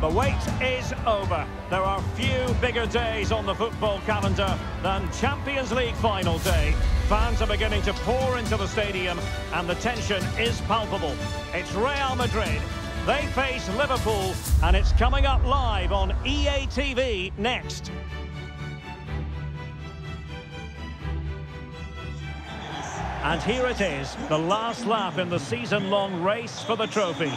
The wait is over. There are few bigger days on the football calendar than Champions League final day. Fans are beginning to pour into the stadium and the tension is palpable. It's Real Madrid. They face Liverpool and it's coming up live on EA TV next. And here it is, the last lap in the season-long race for the trophy.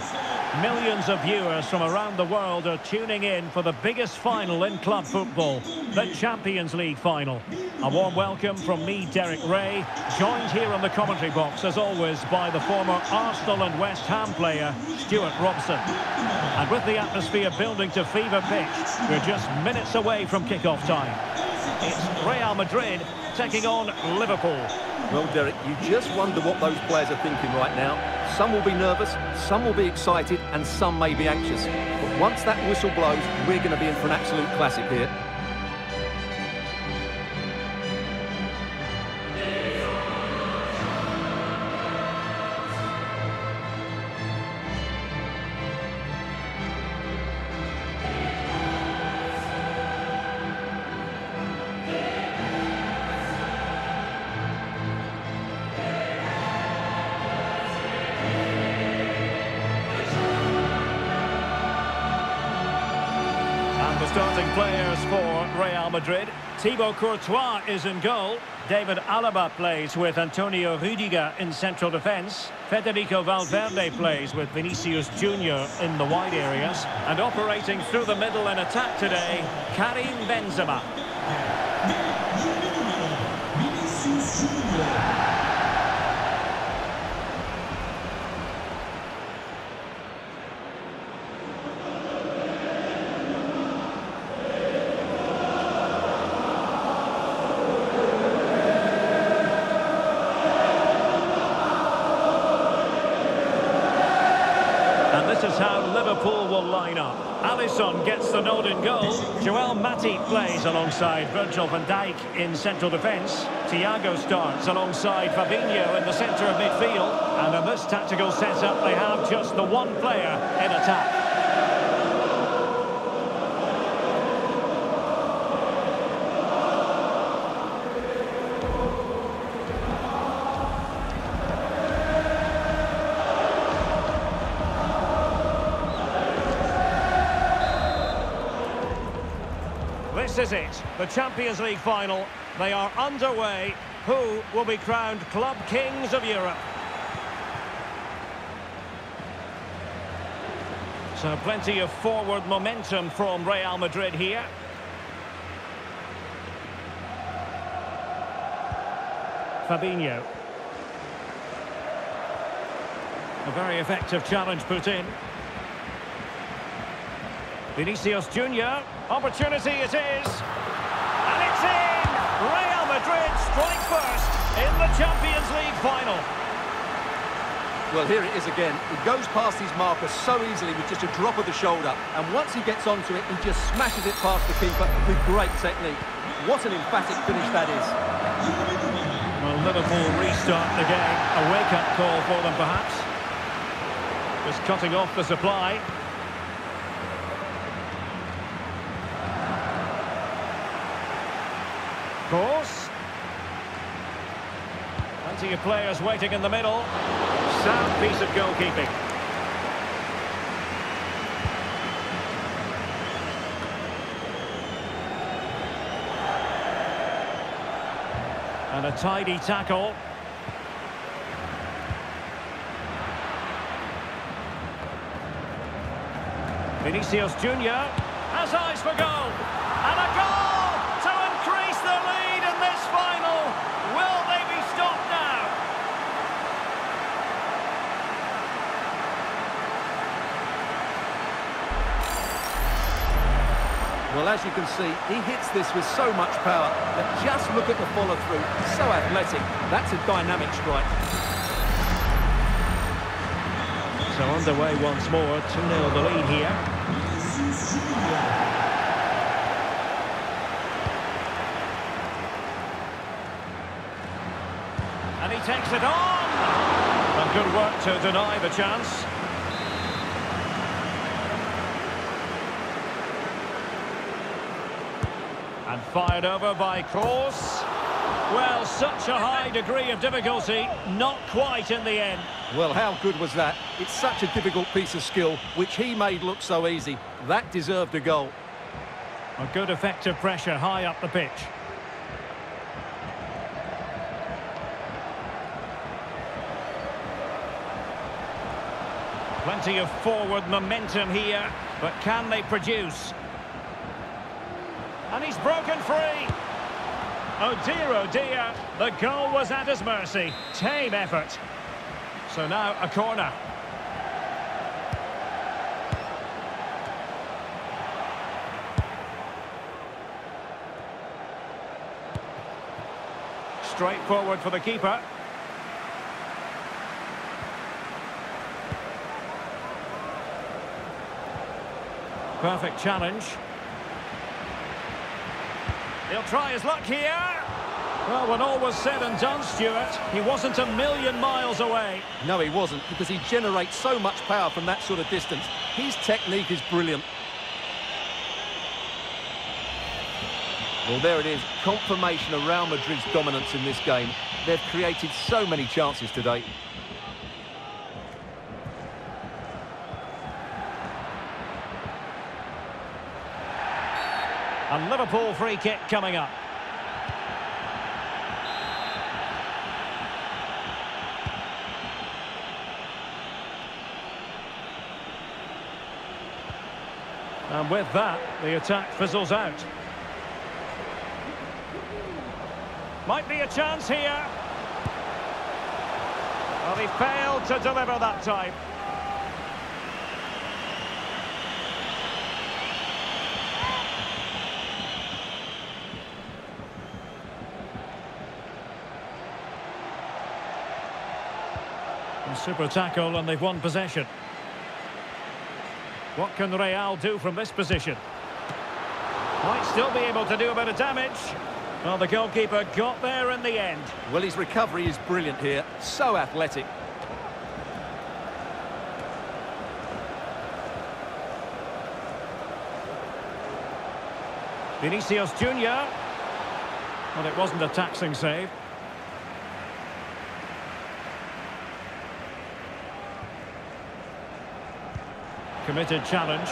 Millions of viewers from around the world are tuning in for the biggest final in club football, the Champions League final. A warm welcome from me, Derek Rae, joined here on the commentary box, as always, by the former Arsenal and West Ham player, Stewart Robson. And with the atmosphere building to fever pitch, we're just minutes away from kick-off time. It's Real Madrid taking on Liverpool. Well, Derek, you just wonder what those players are thinking right now. Some will be nervous, some will be excited, and some may be anxious. But once that whistle blows, we're going to be in for an absolute classic here. Starting players for Real Madrid. Thibaut Courtois is in goal. David Alaba plays with Antonio Rudiger in central defence. Federico Valverde plays with Vinicius Junior in the wide areas. And operating through the middle in attack today, Karim Benzema. Is how Liverpool will line up. Alisson gets the nod in goal. Joel Matip plays alongside Virgil van Dijk in central defence. Thiago starts alongside Fabinho in the centre of midfield. And in this tactical setup, they have just the one player in attack. This is it, the Champions League final. They are underway. Who will be crowned Club Kings of Europe? So plenty of forward momentum from Real Madrid here. Fabinho. A very effective challenge put in. Vinicius Junior. Opportunity it is. And it's in! Real Madrid strike first in the Champions League final. Well, here it is again. He goes past his marker so easily with just a drop of the shoulder. And once he gets onto it, he just smashes it past the keeper with great technique. What an emphatic finish that is. Well, Liverpool restart the game. A wake-up call for them, perhaps. Just cutting off the supply. Course. Plenty of players waiting in the middle. Sound piece of goalkeeping. And a tidy tackle. Vinicius Junior has eyes for goal. And a goal! Well, as you can see, he hits this with so much power that just look at the follow-through. So athletic. That's a dynamic strike. So underway once more, 2-0 the lead here. And he takes it on! And good work to deny the chance. And fired over by Kroos. Well, such a high degree of difficulty, not quite in the end. Well, how good was that? It's such a difficult piece of skill, which he made look so easy. That deserved a goal. A good effective pressure high up the pitch. Plenty of forward momentum here, but can they produce? And he's broken free. Oh dear, oh dear. The goal was at his mercy. Tame effort. So now a corner. Straight forward for the keeper. Perfect challenge. He'll try his luck here. Well, when all was said and done, Stuart, he wasn't a million miles away. No, he wasn't, because he generates so much power from that sort of distance. His technique is brilliant. Well, there it is. Confirmation of Real Madrid's dominance in this game. They've created so many chances today. A Liverpool free kick coming up. And with that, the attack fizzles out. Might be a chance here. Well, he failed to deliver that time. Super tackle and they've won possession. What can Real do from this position? Might still be able to do a bit of damage. Well, the goalkeeper got there in the end. Well, his recovery is brilliant here. So athletic. Vinicius Junior. Well, it wasn't a taxing save. Committed challenge.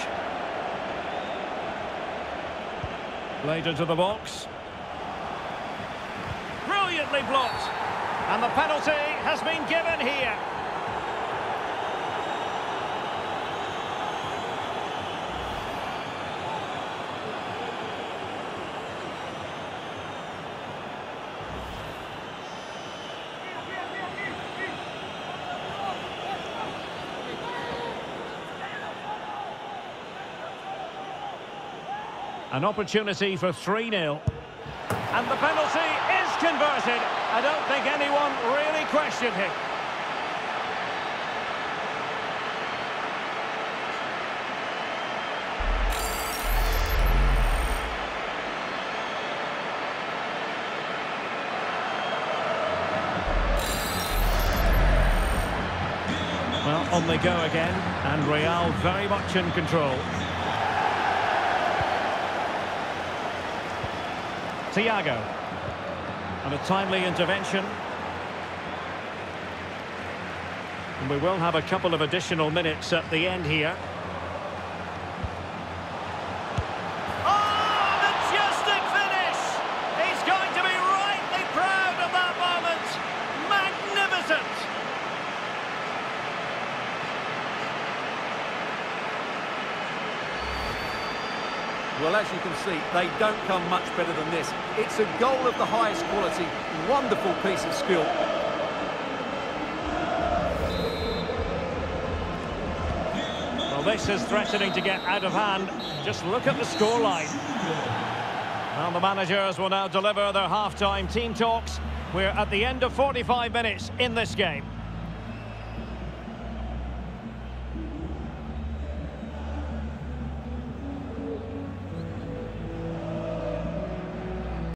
Played into the box. Brilliantly blocked. And the penalty has been given here. An opportunity for 3-0. And the penalty is converted. I don't think anyone really questioned it. Well, on they go again, and Real very much in control. Thiago. And a timely intervention. And we will have a couple of additional minutes at the end here. Oh, majestic finish! He's going to be rightly proud of that moment. Magnificent! Well, as you can see, they don't come much better than this. It's a goal of the highest quality. Wonderful piece of skill. Well, this is threatening to get out of hand. Just look at the scoreline. Well, the managers will now deliver their half-time team talks. We're at the end of 45 minutes in this game.